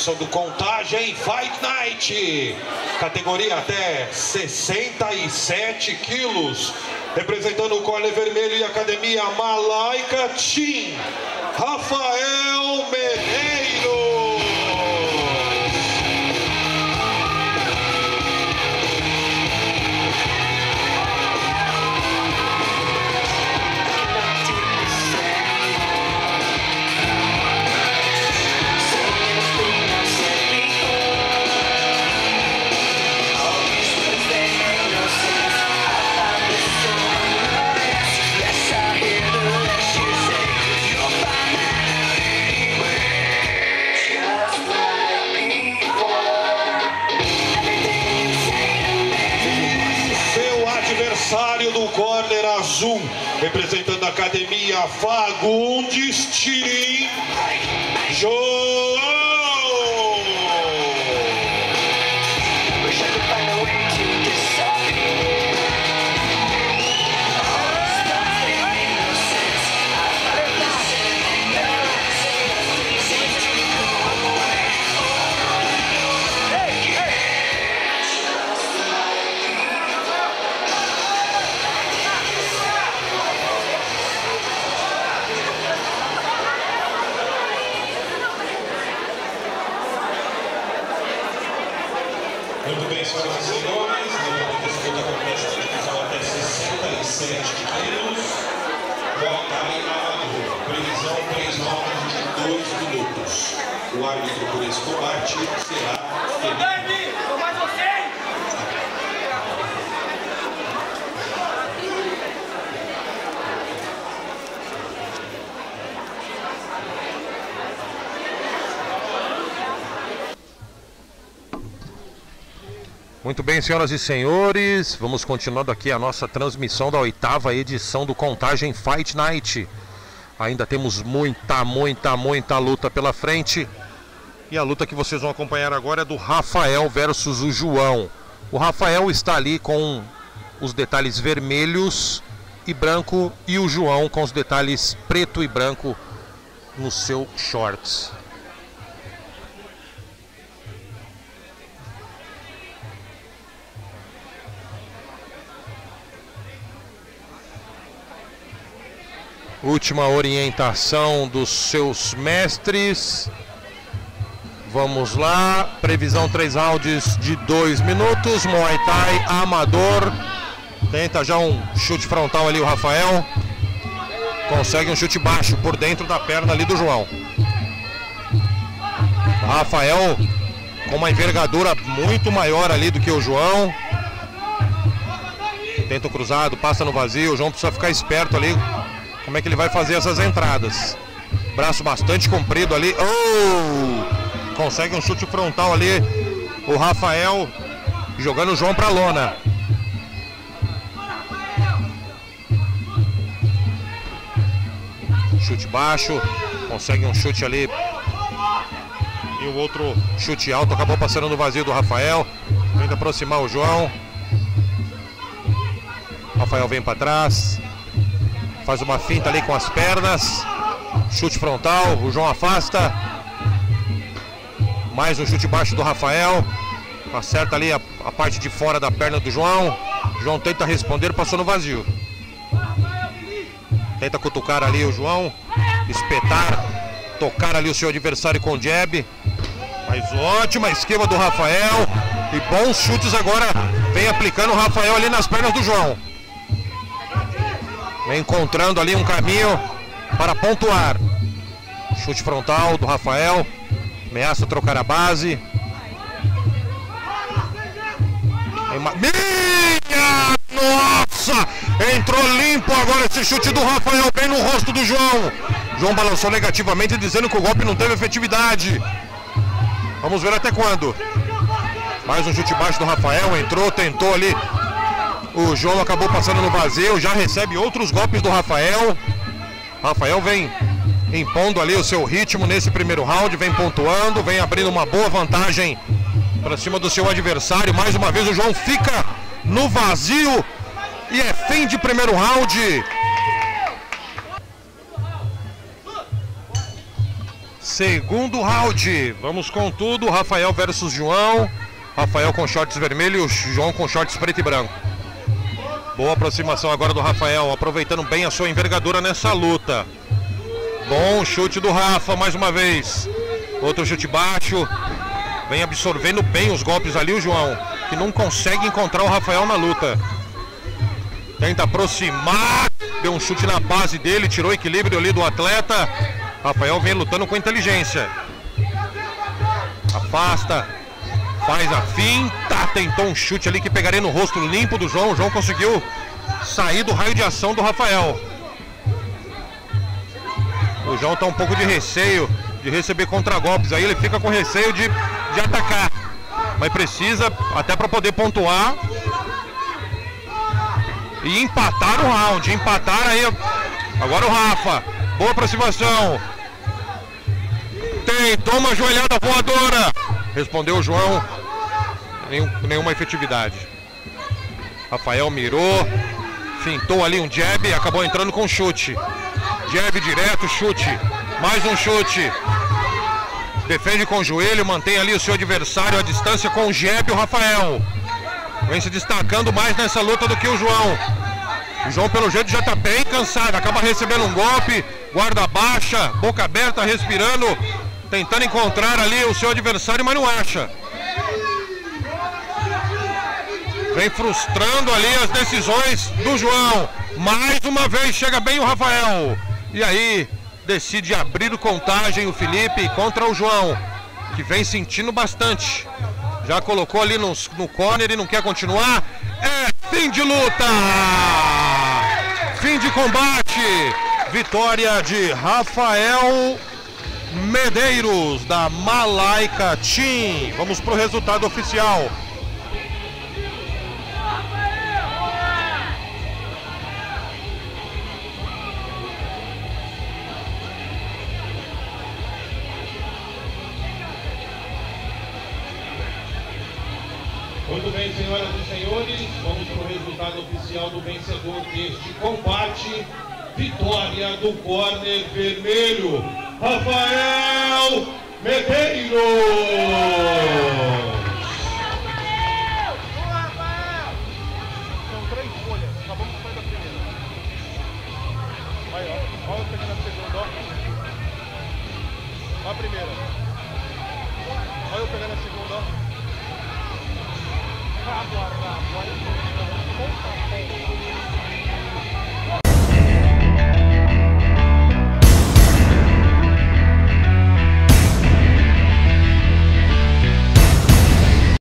edição do Contagem Fight Night, categoria até 67 quilos, representando o corner vermelho e academia Malaika Team, Rafael adversário do corner azul, representando a academia Fagundes Tirim, João. E lembrando que esse jogo acontece na divisão até 67 quilos. Botai Amador, previsão 3 rounds de 2 minutos. O árbitro por esse combate será Muito bem, senhoras e senhores, vamos continuando aqui a nossa transmissão da oitava edição do Contagem Fight Night. Ainda temos muita, muita, muita luta pela frente. E a luta que vocês vão acompanhar agora é do Rafael versus o João. O Rafael está ali com os detalhes vermelhos e branco e o João com os detalhes preto e branco no seu shorts. Última orientação dos seus mestres. Vamos lá. Previsão 3 rounds de 2 minutos. Muay Thai amador. Tenta já um chute frontal ali o Rafael. Consegue um chute baixo por dentro da perna ali do João. Rafael com uma envergadura muito maior ali do que o João. Tenta o cruzado, passa no vazio. O João precisa ficar esperto ali como é que ele vai fazer essas entradas. Braço bastante comprido ali. Oh! Consegue um chute frontal ali. O Rafael jogando o João para lona. Chute baixo, consegue um chute ali. E o outro chute alto acabou passando no vazio do Rafael. Tenta aproximar o João. Rafael vem para trás. Faz uma finta ali com as pernas. Chute frontal, o João afasta. Mais um chute baixo do Rafael. Acerta ali a, a parte de fora da perna do João. João tenta responder, passou no vazio. Tenta cutucar ali o João. Espetar. Tocar ali o seu adversário com o jab. Mas ótima esquiva do Rafael. E bons chutes agora. Vem aplicando o Rafael ali nas pernas do João. Vem encontrando ali um caminho para pontuar. Chute frontal do Rafael. Ameaça trocar a base. Minha nossa! Entrou limpo agora esse chute do Rafael bem no rosto do João. João balançou negativamente dizendo que o golpe não teve efetividade. Vamos ver até quando. Mais um chute baixo do Rafael. Entrou, tentou ali o João acabou passando no vazio, já recebe outros golpes do Rafael. Rafael vem impondo ali o seu ritmo nesse primeiro round, vem pontuando, vem abrindo uma boa vantagem para cima do seu adversário. Mais uma vez o João fica no vazio e é fim de primeiro round. Segundo round. Vamos com tudo. Rafael versus João. Rafael com shorts vermelho, João com shorts preto e branco. Boa aproximação agora do Rafael, aproveitando bem a sua envergadura nessa luta. Bom chute do Rafa mais uma vez. Outro chute baixo. Vem absorvendo bem os golpes ali o João, que não consegue encontrar o Rafael na luta. Tenta aproximar, deu um chute na base dele, tirou o equilíbrio ali do atleta. Rafael vem lutando com inteligência. Afasta, faz a finta, tentou um chute ali que pegaria no rosto limpo do João. O João conseguiu sair do raio de ação do Rafael. O João está um pouco de receio de receber contragolpes. Aí ele fica com receio de, de atacar. Mas precisa, até para poder pontuar. E empatar o round. Empatar aí. Agora o Rafa. Boa aproximação. Tem, toma joelhada voadora. Respondeu o João. Nenhum, nenhuma efetividade. Rafael mirou. Fintou ali um jab. Acabou entrando com chute. Jab direto, chute. Mais um chute. Defende com o joelho, mantém ali o seu adversário à distância com o jab o Rafael. Vem se destacando mais nessa luta do que o João. O João, pelo jeito, já está bem cansado. Acaba recebendo um golpe, guarda baixa, boca aberta, respirando, tentando encontrar ali o seu adversário, mas não acha. Vem frustrando ali as decisões do João. Mais uma vez chega bem o Rafael. E aí decide abrir o contagem o Felipe contra o João, que vem sentindo bastante. Já colocou ali no, no corner e não quer continuar. É fim de luta! Fim de combate! Vitória de Rafael Medeiros, da Malaika Team. Vamos pro resultado oficial. Muito bem, senhoras e senhores, vamos para o resultado oficial do vencedor deste combate. Vitória do corner vermelho, Rafael Medeiros. São três folhas, eu pegando a primeira. Olha eu pegando a segunda, ó. Rabo a rabo, olha